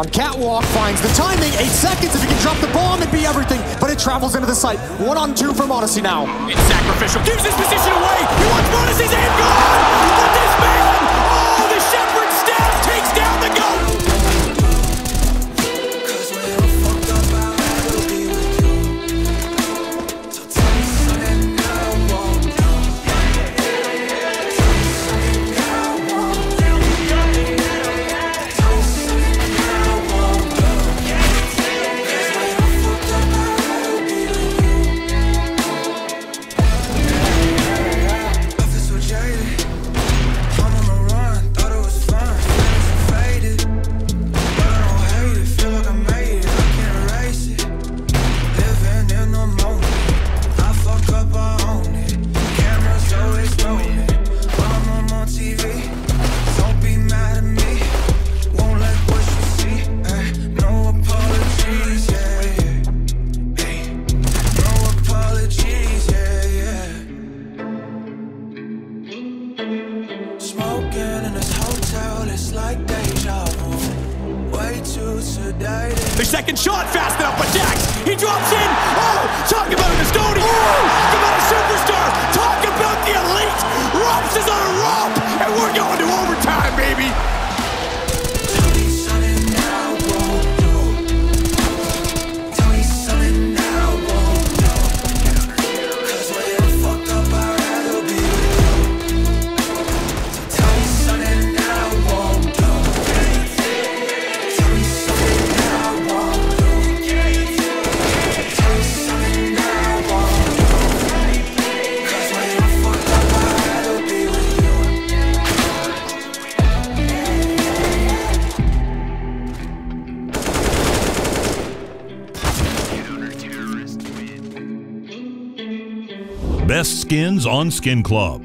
On catwalk, finds the timing, eight seconds. If he can drop the bomb, it'd be everything. But it travels into the site. One on two from Odyssey now. It's sacrificial. Gives his position away. He wants Odyssey's aim gone! Smoking in this hotel, it's like deja vu. Way too sedated. Their second shot fast enough, but Jack, best skins on SkinClub.